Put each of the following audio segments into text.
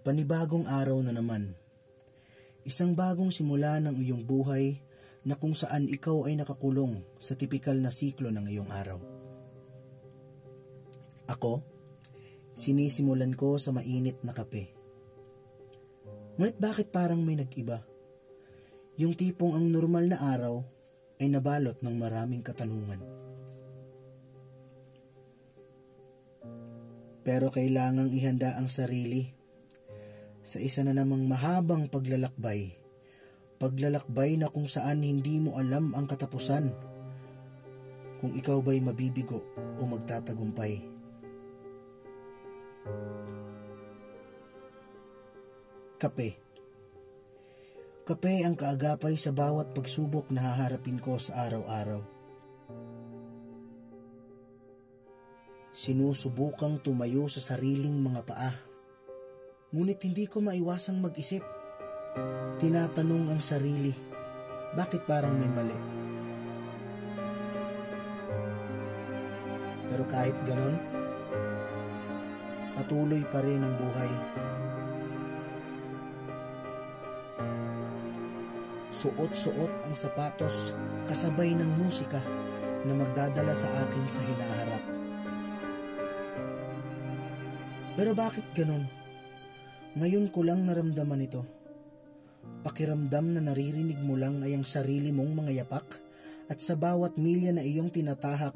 Panibagong araw na naman. Isang bagong simula ng iyong buhay na kung saan ikaw ay nakakulong sa tipikal na siklo ng iyong araw. Ako, sinisimulan ko sa mainit na kape. Ngunit bakit parang may nag-iba? Yung tipong ang normal na araw ay nabalot ng maraming katanungan. Pero kailangang ihanda ang sarili sa isa na namang mahabang paglalakbay. Paglalakbay na kung saan hindi mo alam ang katapusan. Kung ikaw ba'y mabibigo o magtatagumpay. Kape Kape ang kaagapay sa bawat pagsubok na haharapin ko sa araw-araw. Sinusubukang tumayo sa sariling mga paa. Ngunit hindi ko maiwasang mag-isip. Tinatanong ang sarili, bakit parang may mali? Pero kahit ganon, patuloy pa rin ang buhay. Suot-suot ang sapatos kasabay ng musika na magdadala sa akin sa hinaharap. Pero bakit ganun? Ngayon ko lang naramdaman ito. Pakiramdam na naririnig mo lang ay ang sarili mong mga yapak at sa bawat milya na iyong tinatahak,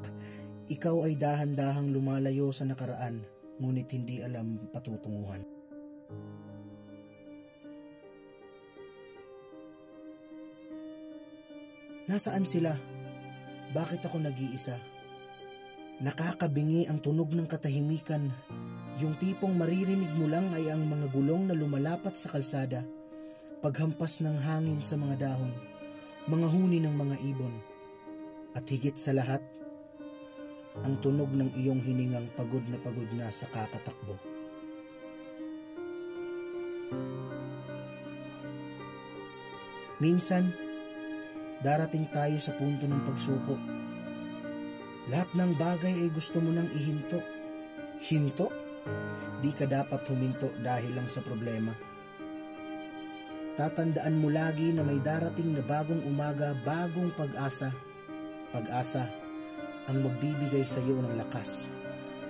ikaw ay dahan-dahang lumalayo sa nakaraan ngunit hindi alam patutunguhan. Nasaan sila? Bakit ako nag-iisa? Nakakabingi ang tunog ng katahimikan. Yung tipong maririnig mo lang ay ang mga gulong na lumalapat sa kalsada. Paghampas ng hangin sa mga dahon. Mga huni ng mga ibon. At higit sa lahat, ang tunog ng iyong hiningang pagod na pagod na sa kakatakbo. Minsan, darating tayo sa punto ng pagsuko. Lahat ng bagay ay gusto mo nang ihinto. Hinto? Di ka dapat huminto dahil lang sa problema. Tatandaan mo lagi na may darating na bagong umaga, bagong pag-asa. Pag-asa ang magbibigay sa iyo ng lakas,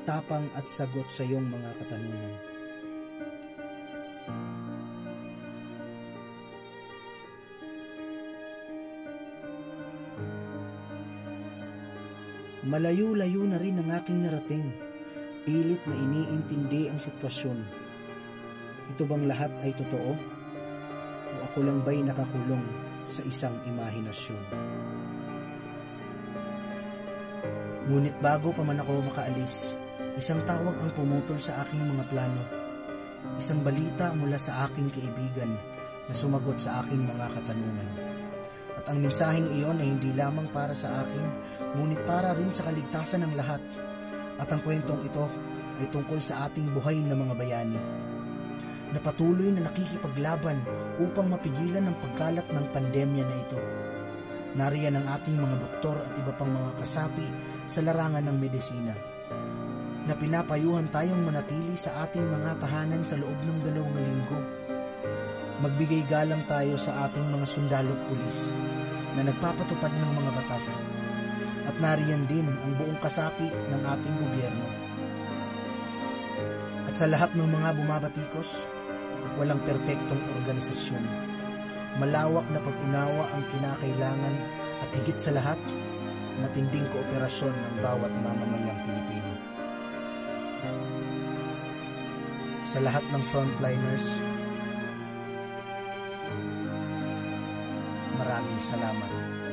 tapang at sagot sa iyong mga katanungan. Malayo-layo na rin ang aking narating. Pilit na iniintindi ang sitwasyon. Ito bang lahat ay totoo? O ako lang ba'y nakakulong sa isang imahinasyon? Ngunit bago pa man ako makaalis, isang tawag ang pumutol sa aking mga plano. Isang balita mula sa aking kaibigan na sumagot sa aking mga katanungan. At ang mensaheng iyon ay hindi lamang para sa akin, ngunit para rin sa kaligtasan ng lahat. At ang kwentong ito ay tungkol sa ating buhay na mga bayani na patuloy na nakikipaglaban upang mapigilan ang pagkalat ng pandemya na ito. Nariyan ang ating mga doktor at iba pang mga kasapi sa larangan ng medisina na pinapayuhan tayong manatili sa ating mga tahanan sa loob ng dalawang linggo. Magbigay galang tayo sa ating mga sundalo at pulis na nagpapatupad ng mga batas at nariyan din ang buong kasapi ng ating gobyerno. At sa lahat ng mga bumabatikos, walang perpektong organisasyon. Malawak na pag-unawa ang kinakailangan at higit sa lahat, matinding kooperasyon ng bawat mamamayang Pilipino. Sa lahat ng frontliners, maraming salamat.